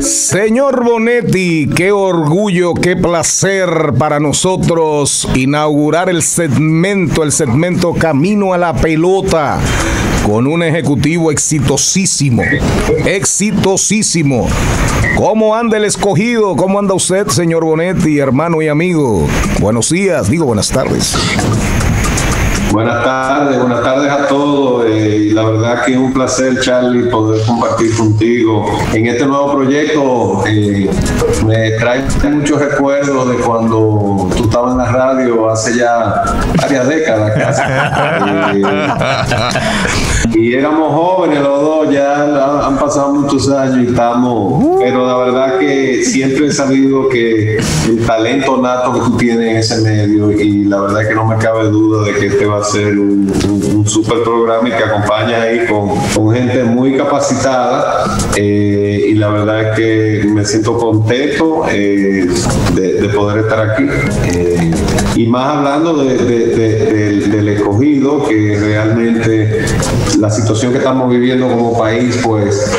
Señor Bonetti, qué orgullo, qué placer para nosotros inaugurar el segmento, el segmento Camino a la Pelota con un ejecutivo exitosísimo, exitosísimo. ¿Cómo anda el escogido? ¿Cómo anda usted, señor Bonetti, hermano y amigo? Buenos días, digo buenas tardes. Buenas tardes, buenas tardes a todos. Eh, la verdad que es un placer, Charlie, poder compartir contigo en este nuevo proyecto. Eh, me trae muchos recuerdos de cuando tú estabas en la radio hace ya varias décadas casi. Eh, y éramos jóvenes los dos, ya han pasado muchos años y estamos, pero la verdad que siempre he sabido que el talento nato que tú tienes en ese medio y la verdad que no me cabe duda de que te va a ser un, super programa y que acompaña ahí con, gente muy capacitada eh, y la verdad es que me siento contento eh, de, poder estar aquí. Eh, y más hablando del escogido, que realmente la situación que estamos viviendo como país, pues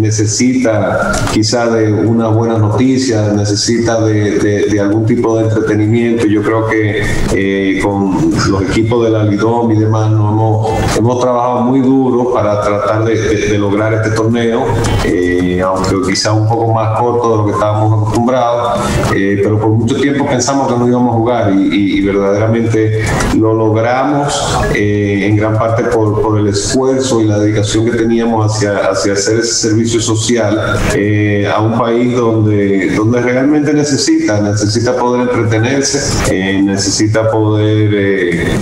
necesita quizá de una buena noticia, necesita de, algún tipo de entretenimiento. Yo creo que con los equipos de la Lidom y demás, hemos, trabajado muy duro para tratar de, lograr este torneo, eh, aunque quizá un poco más corto de lo que estábamos acostumbrados, eh, pero por mucho tiempo pensamos que no íbamos a jugar y, verdaderamente lo logramos eh, en gran parte por, el esfuerzo y la dedicación que teníamos hacia, hacia hacer ese servicio social a un país donde, donde realmente necesita, necesita poder entretenerse, necesita poder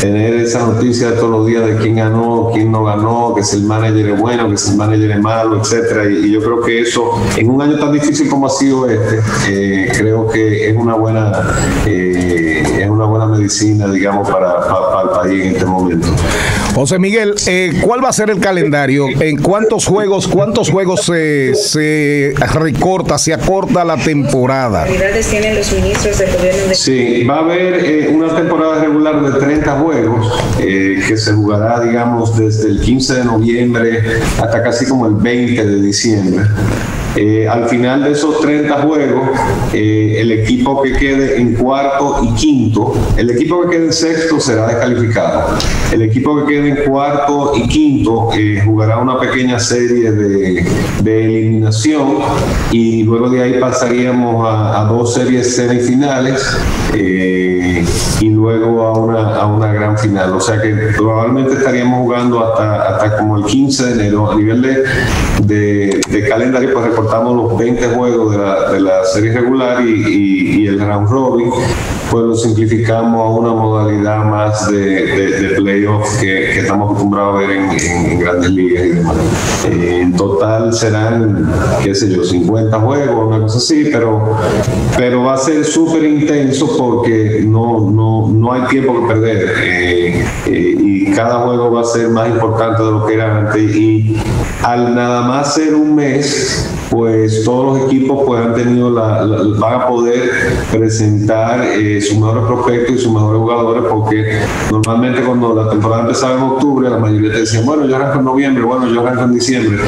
tener esa noticia de todos los días de quién ganó, quién no ganó, que si el manager es bueno, que si el manager es malo, etcétera. Y, yo creo que eso, en un año tan difícil como ha sido este, eh, creo que es una buena, eh, es una buena medicina, digamos, para, el país en este momento. José Miguel, eh, ¿cuál va a ser el calendario? ¿En cuántos juegos, cuántos juegos se, se recorta, se acorta la temporada? tienen los ministros del gobierno de... Sí, va a haber una temporada regular de 30 juegos eh, que se jugará, digamos, desde el 15 de noviembre hasta casi como el 20 de diciembre. Eh, al final de esos 30 juegos, eh, el equipo que quede en cuarto y quinto, el equipo que quede en sexto será descalificado. El equipo que quede en cuarto y quinto jugará una pequeña serie de, eliminación y luego de ahí pasaríamos a, dos series semifinales y luego a una, a una gran final. O sea que probablemente estaríamos jugando hasta, hasta como el 15 de enero. A nivel de, de, calendario, pues reportamos los 20 juegos de la, de la serie regular y, y, el round robin pues lo simplificamos a una modalidad más de, de, playoff que, que, estamos acostumbrados a ver en, en, grandes ligas y demás. Eh, en total serán, qué sé yo, 50 juegos, una cosa así, pero, pero va a ser súper intenso porque no, no, no hay tiempo que perder. Eh, eh, y cada juego va a ser más importante de lo que era antes. Y al nada más ser un mes, pues todos los equipos pues han tenido la, van a poder presentar eh, sus mejores prospectos y sus mejores jugadores porque normalmente cuando la temporada empezaba en octubre la mayoría te decían bueno yo arranco en noviembre bueno yo arranco en diciembre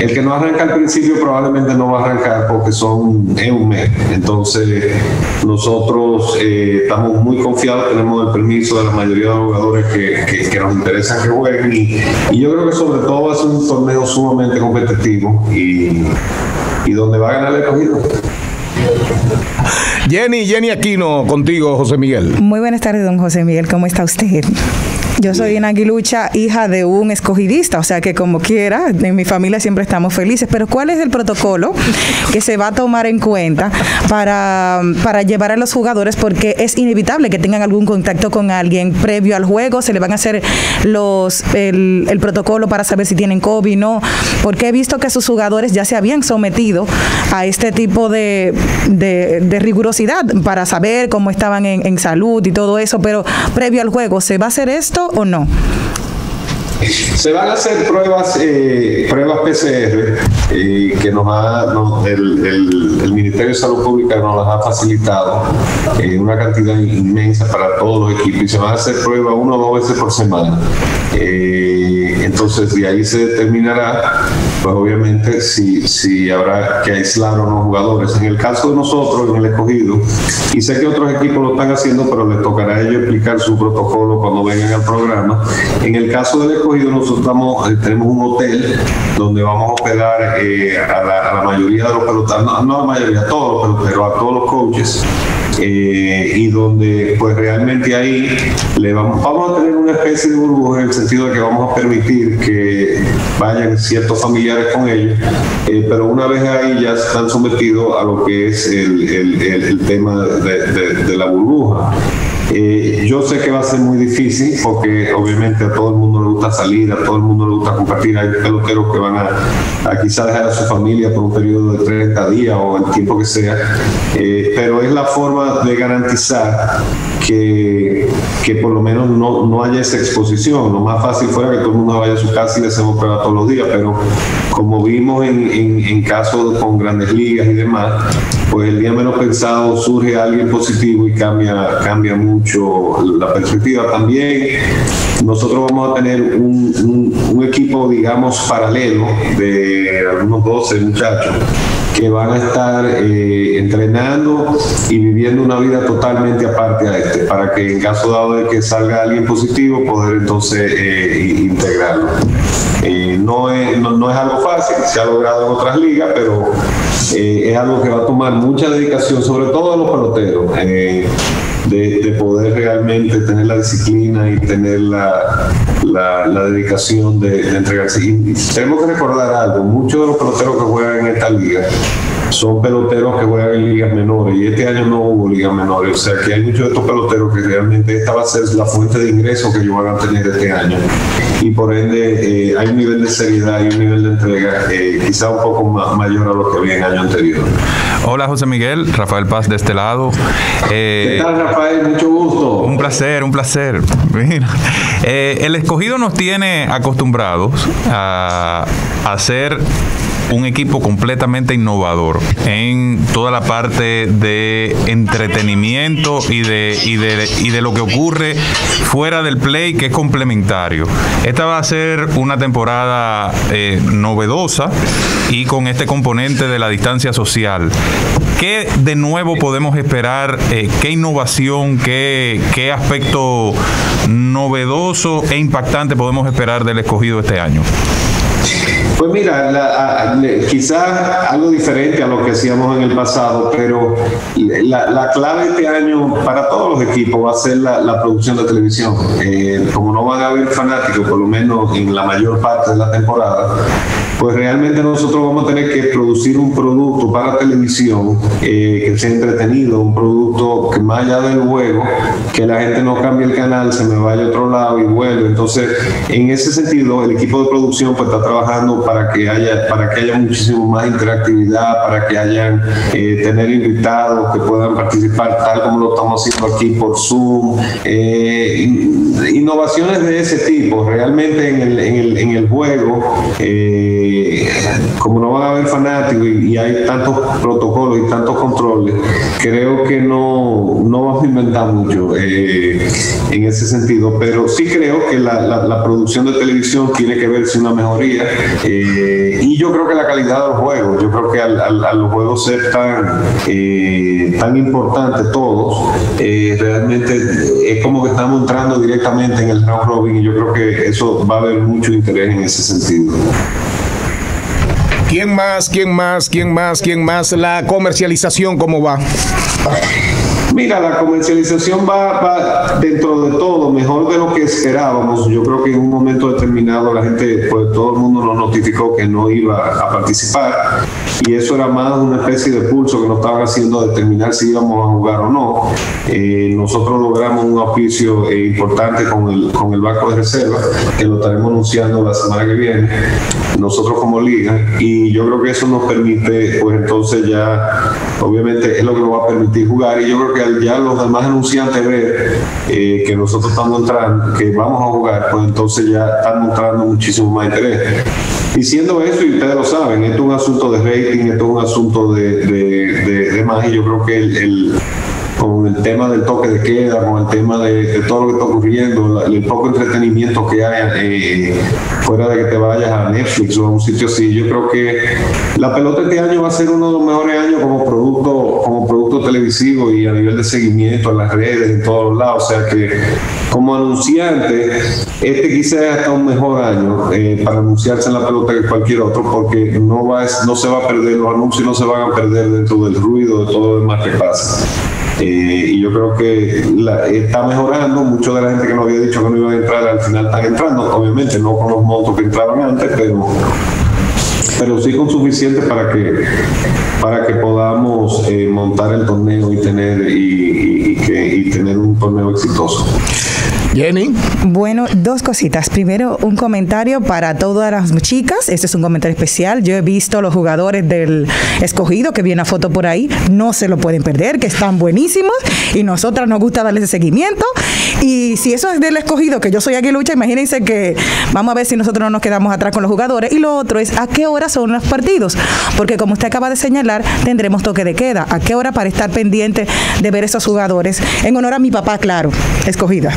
el que no arranca al principio probablemente no va a arrancar porque son en un mes entonces nosotros eh, estamos muy confiados tenemos el permiso de la mayoría de los jugadores que, que, nos interesan que jueguen y, y yo creo que sobre todo va a ser un torneo sumamente competitivo y y donde va a ganar el escogido. Jenny, Jenny Aquino, contigo, José Miguel. Muy buenas tardes, don José Miguel, ¿cómo está usted? Yo soy una aguilucha, hija de un escogidista, o sea que como quiera, en mi familia siempre estamos felices. Pero ¿cuál es el protocolo que se va a tomar en cuenta para, para llevar a los jugadores? Porque es inevitable que tengan algún contacto con alguien previo al juego, se le van a hacer los el, el protocolo para saber si tienen COVID, no. Porque he visto que sus jugadores ya se habían sometido a este tipo de, de, rigurosidad para saber cómo estaban en, en salud y todo eso, pero previo al juego, ¿se va a hacer esto o no? Se van a hacer pruebas, eh, pruebas PCR eh, que nos ha, el, Ministerio de Salud Pública nos las ha facilitado eh, una cantidad inmensa para todos los equipos y se van a hacer pruebas una o dos veces por semana. Entonces de ahí se determinará, pues obviamente si, si habrá que aislar o no jugadores. En el caso de nosotros, en el escogido, y sé que otros equipos lo están haciendo, pero les tocará a ellos explicar su protocolo cuando vengan al programa. En el caso del escogido, nosotros eh, tenemos un hotel donde vamos a hospedar eh, a, la, mayoría de los peloteros, no, no, a la mayoría, a todos los peloteros, a todos los coaches eh, y donde pues realmente ahí le vamos, vamos a tener una especie de burbuja en el sentido de que vamos a permitir que vayan ciertos familiares con ellos, eh, pero una vez ahí ya están sometidos a lo que es el, el, tema de la burbuja. Eh, yo sé que va a ser muy difícil porque obviamente a todo el mundo le gusta salir, a todo el mundo le gusta compartir. Hay peloteros que van a, a quizá dejar a su familia por un periodo de 30 días o el tiempo que sea, eh, pero es la forma de garantizar que, que por lo menos no, no, haya esa exposición. Lo más fácil fuera que todo el mundo vaya a su casa y le hacemos pruebas todos los días, pero como vimos en, en, casos con grandes ligas y demás, pues el día menos pensado surge alguien positivo y cambia, cambia mucho la perspectiva. También nosotros vamos a tener un, un, equipo, digamos, paralelo de algunos 12 muchachos que van a estar eh, entrenando y viviendo una vida totalmente aparte a este, para que en caso dado de que salga alguien positivo, poder entonces eh, integrarlo. Eh, no, es, no, es algo fácil, se ha logrado en otras ligas, pero es algo que va a tomar mucha dedicación, sobre todo a los peloteros de, poder realmente tener la disciplina y tener la, la, dedicación de, de entregarse. Y tenemos que recordar algo, muchos de los peloteros que juegan en esta liga son peloteros que juegan en ligas menores y este año no hubo ligas menores, o sea que hay muchos de estos peloteros que realmente esta va a ser la fuente de ingresos que ellos van a tener este año y por ende eh, hay un nivel de seriedad y un nivel de entrega eh, quizá un poco mayor a lo que había en el año anterior. Hola José Miguel, Rafael Paz de este lado. Eh, ¿Qué tal Rafael? Mucho gusto. Un placer, un placer. el escogido nos tiene acostumbrados a hacer un equipo completamente innovador en toda la parte de entretenimiento y de, y de, y de lo que ocurre fuera del play, que es complementario. Esta va a ser una temporada eh, novedosa y con este componente de la distancia social. ¿Qué de nuevo podemos esperar? Eh, ¿Qué innovación, qué, qué aspecto novedoso e impactante podemos esperar del escogido este año? Pues mira, quizás algo diferente a lo que hacíamos en el pasado, pero la, clave este año para todos los equipos va a ser la, producción de televisión. Eh, como no van a haber fanáticos, por lo menos en la mayor parte de la temporada, pues realmente nosotros vamos a tener que producir un producto para televisión eh, que sea entretenido, un producto que más allá del juego, que la gente no cambie el canal, se me vaya a otro lado y vuelve. Entonces, en ese sentido, el equipo de producción pues está trabajando para que haya, para que haya muchísimo más interactividad, para que hayan eh, tener invitados que puedan participar tal como lo estamos haciendo aquí por Zoom. Eh, innovaciones de ese tipo, realmente en el, en el, en el juego. Eh, como no van a haber fanáticos y, hay tantos protocolos y tantos controles, creo que no, no vamos a inventar mucho en ese sentido, pero sí creo que la, la, producción de televisión tiene que verse una mejoría y yo creo que la calidad de los juegos, yo creo que al, al, los juegos ser tan, eh, tan importantes todos, realmente es como que estamos entrando directamente en el round robin y yo creo que eso va a haber mucho interés en ese sentido. ¿Quién más? ¿Quién más? ¿Quién más? ¿Quién más? La comercialización, ¿cómo va? Mira, la comercialización va, dentro de todo mejor de lo que esperábamos. Yo creo que en un momento determinado la gente, pues todo el mundo nos notificó que no iba a participar y eso era más una especie de pulso que nos estaba haciendo determinar si íbamos a jugar o no. Eh, nosotros logramos un oficio eh, importante con el, con el Banco de Reserva, que lo estaremos anunciando la semana que viene, nosotros como liga, y yo creo que eso nos permite, pues entonces ya, obviamente es lo que nos va a permitir jugar, y yo creo que ya los demás anunciantes ver eh, que nosotros estamos entrando, que vamos a jugar, pues entonces ya están mostrando muchísimo más interés. Diciendo eso, y ustedes lo saben, esto es un asunto de rating, esto es un asunto de, de, de, más, y yo creo que el con el tema del toque de queda, con el tema de, todo lo que está ocurriendo, el poco entretenimiento que hay eh, fuera de que te vayas a Netflix o a un sitio así. Yo creo que la pelota este año va a ser uno de los mejores años como producto, como producto televisivo y a nivel de seguimiento en las redes, en todos lados. O sea que como anunciante, este quizás es hasta un mejor año eh, para anunciarse en la pelota que cualquier otro, porque no, va, no se va a perder, los anuncios no se van a perder dentro del ruido de todo lo demás que pasa. Eh, y yo creo que está mejorando. Mucho de la gente que nos había dicho que no iban a entrar al final están entrando, obviamente no con los montos que entraban antes, pero pero sí con suficiente para que para que podamos eh, montar el torneo y tener y, que, y tener un torneo exitoso. Jenny. Bueno, dos cositas. Primero, un comentario para todas las chicas. Este es un comentario especial. Yo he visto los jugadores del escogido, que viene a foto por ahí. No se lo pueden perder, que están buenísimos. Y nosotras nos gusta darles ese seguimiento. Y si eso es del escogido, que yo soy aquí lucha, imagínense que vamos a ver si nosotros no nos quedamos atrás con los jugadores. Y lo otro es a qué hora son los partidos. Porque como usted acaba de señalar, tendremos toque de queda. ¿A qué hora para estar pendiente de ver esos jugadores? En honor a mi papá, claro, escogida.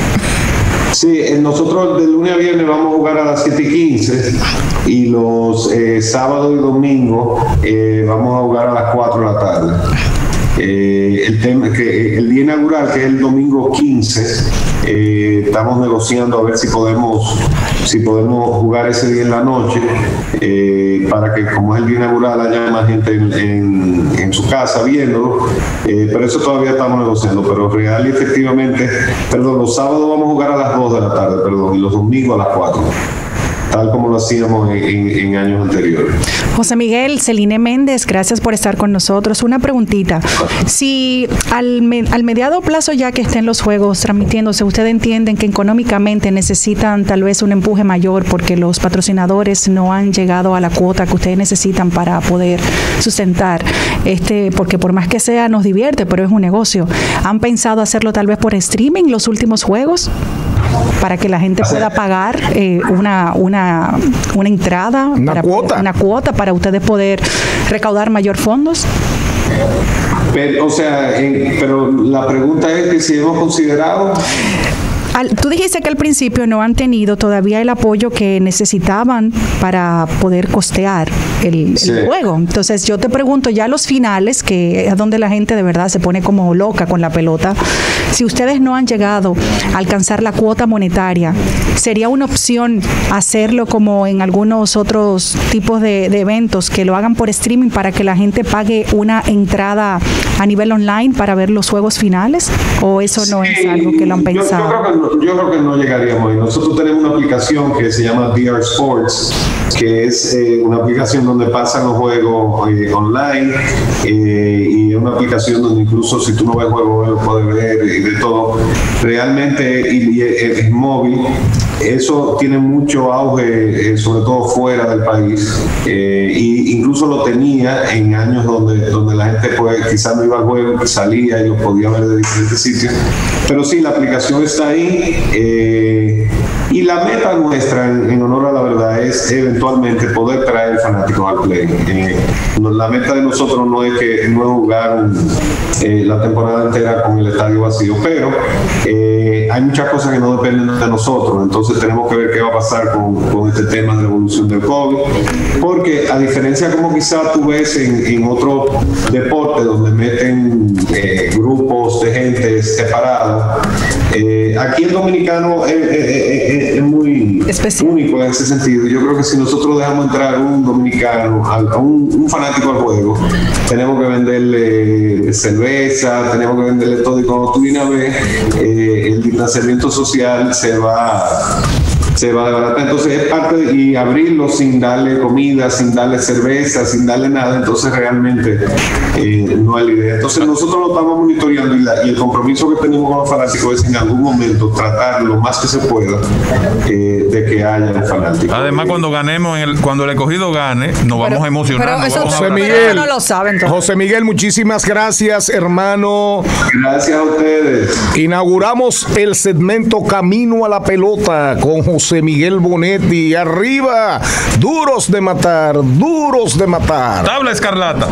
Sí, eh, nosotros de lunes a viernes vamos a jugar a las 7 y 15 y los eh, sábados y domingos eh, vamos a jugar a las 4 de la tarde. El, tema, que, el día inaugural, que es el domingo 15, eh, estamos negociando a ver si podemos, si podemos jugar ese día en la noche, eh, para que como es el día inaugural haya más gente en, en, su casa viéndolo, pero eso todavía estamos negociando, pero real y efectivamente, perdón, los sábados vamos a jugar a las 2 de la tarde, perdón, y los domingos a las 4 tal como lo hacíamos en, años anteriores. José Miguel, Celine Méndez, gracias por estar con nosotros. Una preguntita. Si al, al mediado plazo ya que estén los juegos transmitiéndose, ¿ustedes entienden que económicamente necesitan tal vez un empuje mayor porque los patrocinadores no han llegado a la cuota que ustedes necesitan para poder sustentar? Este, porque por más que sea, nos divierte, pero es un negocio. ¿Han pensado hacerlo tal vez por streaming los últimos juegos? Para que la gente pueda pagar eh, una, una, una entrada, una cuota. Una cuota para ustedes poder recaudar mayor fondos. Pero, o sea, pero la pregunta es que si hemos considerado tú dijiste que al principio no han tenido todavía el apoyo que necesitaban para poder costear el, juego. Entonces yo te pregunto ya los finales, que es donde la gente de verdad se pone como loca con la pelota, si ustedes no han llegado a alcanzar la cuota monetaria, ¿sería una opción hacerlo como en algunos otros tipos de, eventos, que lo hagan por streaming para que la gente pague una entrada a nivel online para ver los juegos finales? ¿O eso no es algo que lo han pensado? yo creo que no llegaríamos ahí. Nosotros tenemos una aplicación que se llama DR Sports, que es eh, una aplicación donde pasan los juegos eh, online eh, y una aplicación donde incluso si tú no ves juegos, lo puedes ver y de todo. Realmente, es móvil, eso tiene mucho auge, sobre todo fuera del país, e incluso lo tenía en años donde, donde la gente pues, quizás no iba al juego, salía y lo podía ver de diferentes sitios. Pero sí, la aplicación está ahí. Eh, y la meta nuestra, en, honor a es eventualmente poder traer fanáticos al play. Eh, la meta de nosotros no es que no jugar eh, la temporada entera con el estadio vacío, pero hay muchas cosas que no dependen de nosotros. Entonces tenemos que ver qué va a pasar con, con este tema de la evolución del COVID. Porque a diferencia como quizás tú ves en, en otros deportes donde meten grupos de gente separados, eh, aquí el dominicano es, muy único en ese sentido. Yo creo que si nosotros dejamos entrar un dominicano, a, un, fanático al juego, tenemos que venderle cerveza, tenemos que venderle todo. Y cuando tú vienes a ver, eh, el distanciamiento social se va se va de barata. Entonces es parte de, y abrirlo sin darle comida, sin darle cerveza, sin darle nada, entonces realmente eh, no hay idea. Entonces nosotros lo estamos monitoreando y, el compromiso que tenemos con los fanáticos es en algún momento tratar lo más que se pueda eh, de que haya un fanático. Además cuando ganemos, en el, cuando el escogido gane, nos vamos a emocionar. José Miguel, no lo saben José Miguel, muchísimas gracias, hermano. Gracias a ustedes. Inauguramos el segmento Camino a la Pelota con José José Miguel Bonetti. Arriba, duros de matar, duros de matar. Tabla escarlata.